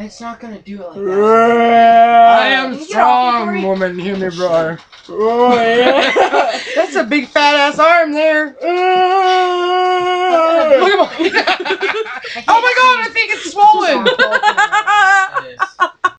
It's not gonna do it like that. I am strong, woman. Hear me bro. Oh, yeah. That's a big fat ass arm there. Look at my. oh my god! I think it's swollen.